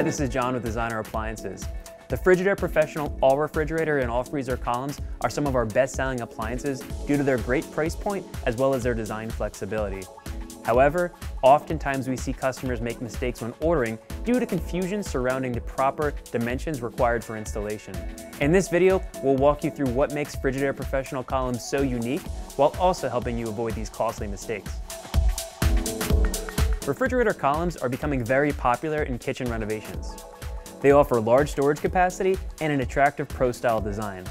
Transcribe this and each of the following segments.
Hi, this is John with Designer Appliances. The Frigidaire Professional All Refrigerator and All Freezer columns are some of our best-selling appliances due to their great price point as well as their design flexibility. However, oftentimes we see customers make mistakes when ordering due to confusion surrounding the proper dimensions required for installation. In this video, we'll walk you through what makes Frigidaire Professional columns so unique while also helping you avoid these costly mistakes. Refrigerator columns are becoming very popular in kitchen renovations. They offer large storage capacity and an attractive pro-style design.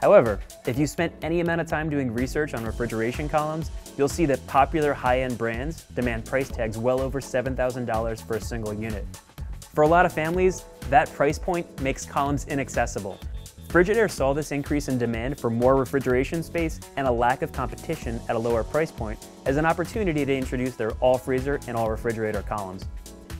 However, if you spent any amount of time doing research on refrigeration columns, you'll see that popular high-end brands demand price tags well over $7,000 for a single unit. For a lot of families, that price point makes columns inaccessible. Frigidaire saw this increase in demand for more refrigeration space and a lack of competition at a lower price point as an opportunity to introduce their all-freezer and all-refrigerator columns.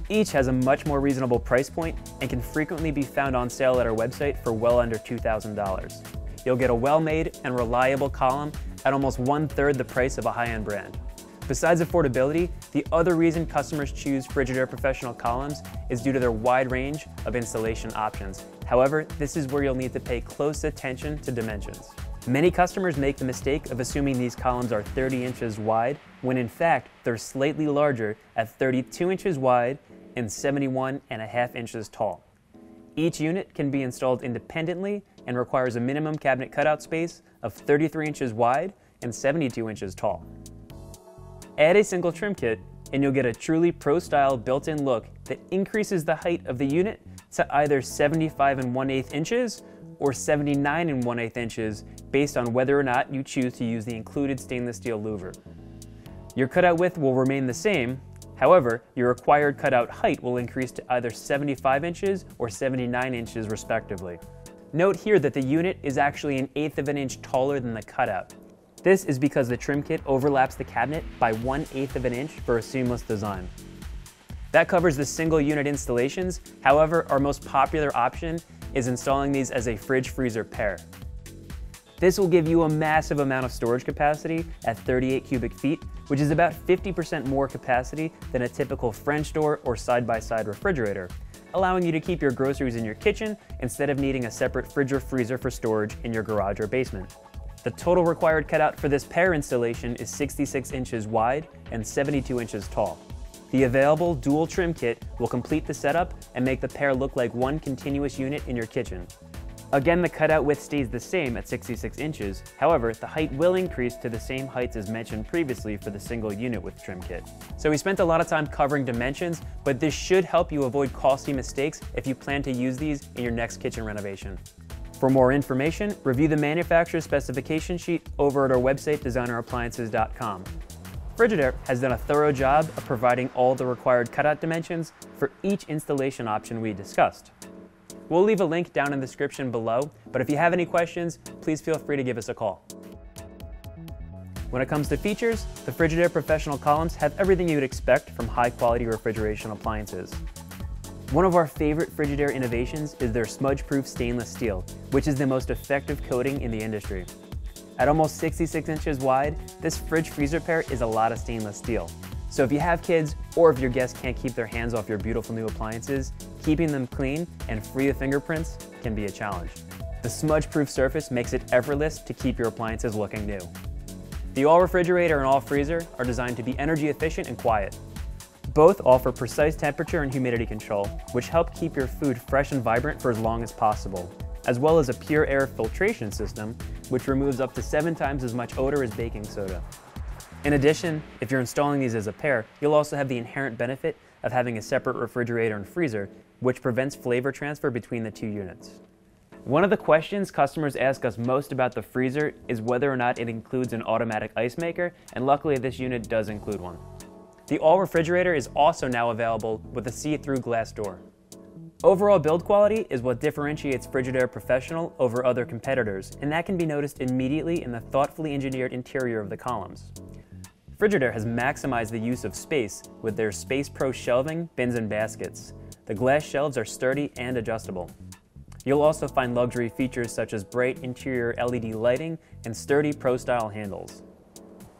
Each has a much more reasonable price point and can frequently be found on sale at our website for well under $2,000. You'll get a well-made and reliable column at almost one-third the price of a high-end brand. Besides affordability, the other reason customers choose Frigidaire Professional columns is due to their wide range of installation options. However, this is where you'll need to pay close attention to dimensions. Many customers make the mistake of assuming these columns are 30 inches wide, when in fact they're slightly larger at 32 inches wide and 71 and a half inches tall. Each unit can be installed independently and requires a minimum cabinet cutout space of 33 inches wide and 72 inches tall. Add a single trim kit and you'll get a truly pro-style built-in look that increases the height of the unit to either 75 and 1 8 inches or 79 and 1 8 inches based on whether or not you choose to use the included stainless steel louver. Your cutout width will remain the same, however, your required cutout height will increase to either 75 inches or 79 inches respectively. Note here that the unit is actually an eighth of an inch taller than the cutout. This is because the trim kit overlaps the cabinet by 1 8th of an inch for a seamless design. That covers the single unit installations. However, our most popular option is installing these as a fridge freezer pair. This will give you a massive amount of storage capacity at 38 cubic feet, which is about 50% more capacity than a typical French door or side-by-side -side refrigerator, allowing you to keep your groceries in your kitchen instead of needing a separate fridge or freezer for storage in your garage or basement. The total required cutout for this pair installation is 66 inches wide and 72 inches tall. The available dual trim kit will complete the setup and make the pair look like one continuous unit in your kitchen. Again, the cutout width stays the same at 66 inches. However, the height will increase to the same heights as mentioned previously for the single unit with trim kit. So we spent a lot of time covering dimensions, but this should help you avoid costly mistakes if you plan to use these in your next kitchen renovation. For more information, review the manufacturer's specification sheet over at our website, designerappliances.com. Frigidaire has done a thorough job of providing all the required cutout dimensions for each installation option we discussed. We'll leave a link down in the description below, but if you have any questions, please feel free to give us a call. When it comes to features, the Frigidaire Professional columns have everything you would expect from high-quality refrigeration appliances. One of our favorite Frigidaire innovations is their smudge-proof stainless steel, which is the most effective coating in the industry. At almost 66 inches wide, this fridge freezer pair is a lot of stainless steel. So if you have kids or if your guests can't keep their hands off your beautiful new appliances, keeping them clean and free of fingerprints can be a challenge. The smudge-proof surface makes it effortless to keep your appliances looking new. The all refrigerator and all freezer are designed to be energy efficient and quiet. Both offer precise temperature and humidity control, which help keep your food fresh and vibrant for as long as possible, as well as a pure air filtration system, which removes up to seven times as much odor as baking soda. In addition, if you're installing these as a pair, you'll also have the inherent benefit of having a separate refrigerator and freezer, which prevents flavor transfer between the two units. One of the questions customers ask us most about the freezer is whether or not it includes an automatic ice maker, and luckily this unit does include one. The all refrigerator is also now available with a see-through glass door. Overall build quality is what differentiates Frigidaire Professional over other competitors, and that can be noticed immediately in the thoughtfully engineered interior of the columns. Frigidaire has maximized the use of space with their Space Pro shelving, bins, and baskets. The glass shelves are sturdy and adjustable. You'll also find luxury features such as bright interior LED lighting and sturdy pro-style handles.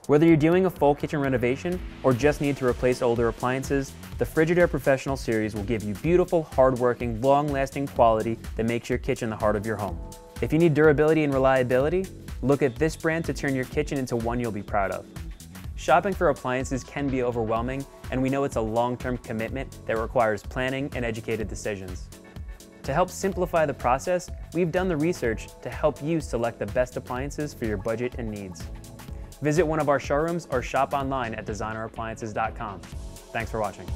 Whether you're doing a full kitchen renovation or just need to replace older appliances, the Frigidaire Professional Series will give you beautiful, hardworking, long-lasting quality that makes your kitchen the heart of your home. If you need durability and reliability, look at this brand to turn your kitchen into one you'll be proud of. Shopping for appliances can be overwhelming, and we know it's a long-term commitment that requires planning and educated decisions. To help simplify the process, we've done the research to help you select the best appliances for your budget and needs. Visit one of our showrooms or shop online at designerappliances.com. Thanks for watching.